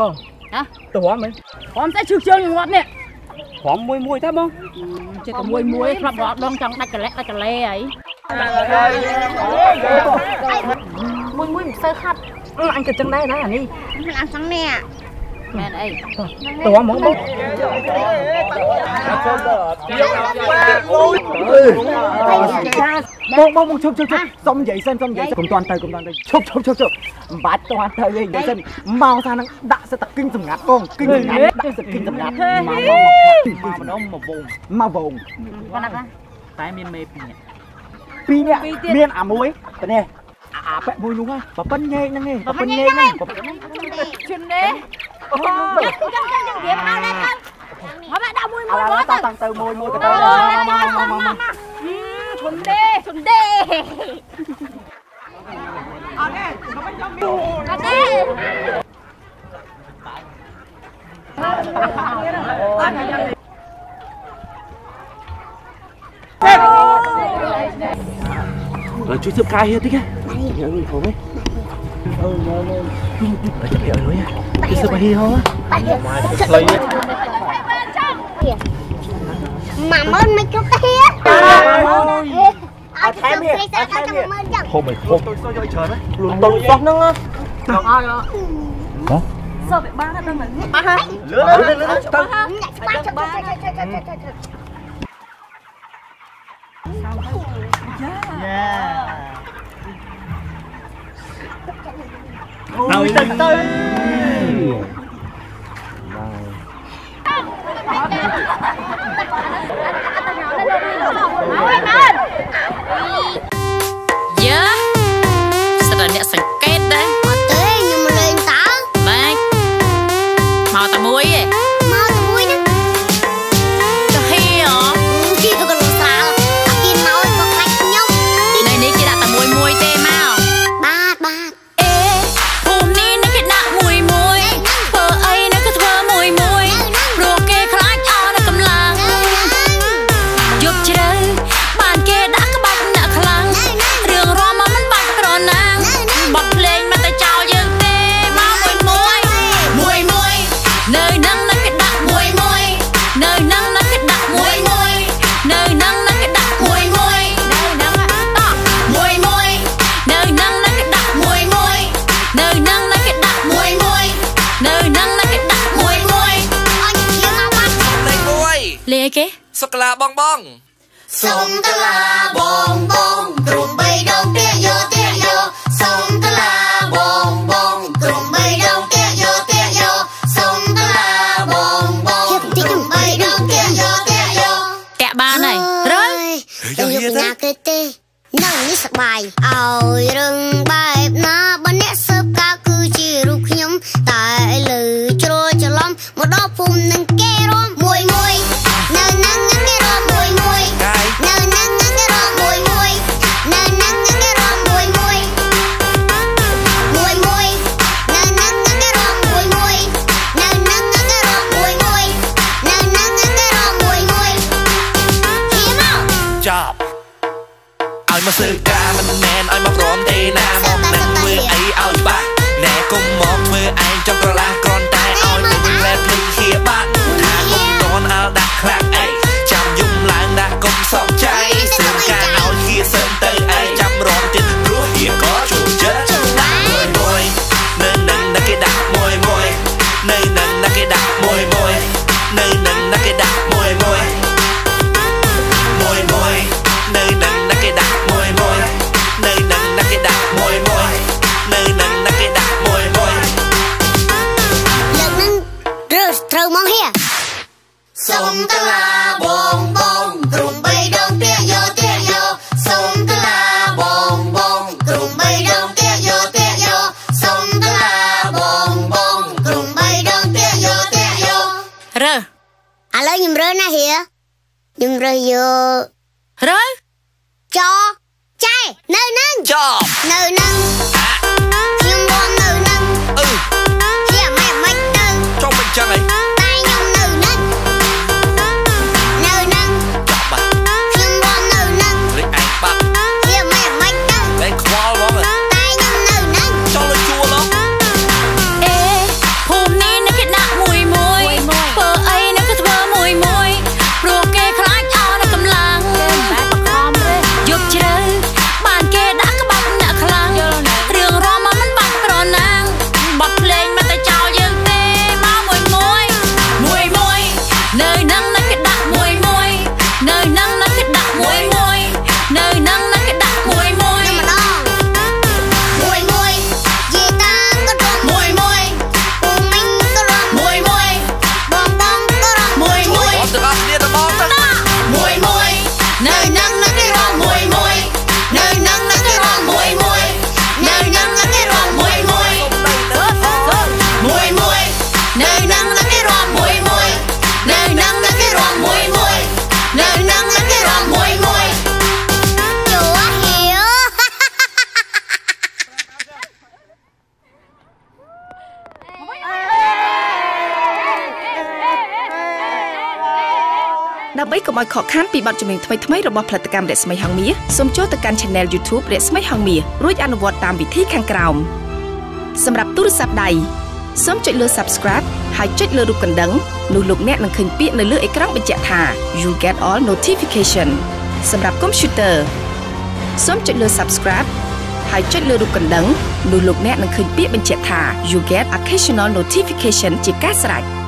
បងហ៎ទៅរំហ៎ព្រមតែឈឺជើងងាប់នេះរំមួយមួយតែបងចិត្តតែមួយមួយធ្លាប់រត់ដងចង់ដាច់កលែកដាច់កលែអីមួយមួយមិនសូវខាត់អឺអញក៏ចឹងដែរណាអានេះមិនអាំងចឹងនេះមែនអីទៅរំហ្មងបងបងបងបងឈប់ឈប់ឈប់សុំនិយាយសិនសុំនិយាយសិនកុំតាន់ទៅកុំតាន់ទៅឈប់ឈប់ឈប់ឈប់មិនបាច់ Mông mông mông chụp chụp chụp. Xong vậy xem xong vậy. Cùng toàn tay cùng toàn tay. Chụp chụp chụp chụp. Bắt toàn tay vậy vậy xem. Mau ra nắng đã sẽ tập kinh tầm ngạt con. Kinh tầm ngạt. Đã sẽ kinh tầm ngạt. Mau mau mau đó mau vùng. mau vùng. Con nặng á. Tại miên mê pin. Pin ạ. Miên à muối. Tại nè. À bẹ mùi luôn á. Bà phân nhẹ nhanh nghe. Bà phân nhẹ nhanh. Chuyện đấy. Chân chân chân chân kiếm ao lên con. Mà bạn đau mùi mùi mùi từ từ từ từ. 순대 순대 아네 잠깐만 잠깐만 아네 Rồi chú xếp cai hết đi kìa Nhớ người phố mấy Ở chấp hiệu rồi nha Chú xếp bà hi không á Lấy ម៉ាមើលមិនជុកទៀតអត់ថែមទៀតអត់ថែមទៀតមើលចឹង không mày không tôi tôi chờ đấy luôn tôi bóc nó á សើបបានដល់មិនបាស់ lửa lửa lửa lửa បាច់ចាំចាំចាំចាំចាំចាំ nào từ từ កាឡាបងបងសុំតឡាបងបងទ្រង់បីដងទៀតយកទៀតយកសុំតឡាបងបងទ្រង់បីដងទៀតយកទៀតយកសុំតឡាបងបងទ្រង់បីដងទៀតយកទៀតយកតាក់បានហើយរើទៅយកណាគេទេនៅនេះសបាយឲ្យរឹងបែបណា មកស៊ើបការមិនមែនឲ្យមកព្រមទេណាមកនឹងធ្វើអីឲ្យបាក់ណែគុំមកធ្វើឯងចំក្រឡា ដាក់មួយមួយនៅនឹងណាគេដាក់មួយមួយ លើកនឹងរើសត្រូវមកហៀសុំតឡាបងបងទ្រង់បីដងទៀតយកទៀតយកសុំតឡាបងបងទ្រង់បីដងទៀតយកទៀតយកសុំតឡាបងបងទ្រង់បីដងទៀតយកទៀតយក រើ ឥឡូវខ្ញុំរើណាហៀខ្ញុំរើយក រើ ចចែ chơi nư nâng. Chộp nư nâng. ដើម្បីកុំឲ្យខកខានពីបទចម្រៀងថ្មីៗរបស់ផលិតកម្មរស្មីហងមាសសូមចូលទៅកាន់ Channel YouTube រស្មីហងមាសរួចអនុវត្តតាមវិធីខាងក្រោមសម្រាប់ទូរស័ព្ទដៃសូមចុចលើ Subscribe ហើយចុចលើរូបកណ្ដឹងនោះលោកអ្នកនឹងឃើញពាក្យនៅលើអេក្រង់បញ្ជាក់ថា You get all notification សម្រាប់កុំព្យូទ័រសូមចុចលើ Subscribe ហើយចុចលើរូបកណ្ដឹងនោះលោកអ្នកនឹងឃើញពាក្យបញ្ជាក់ថា You get occasional notification ជាការស្រេច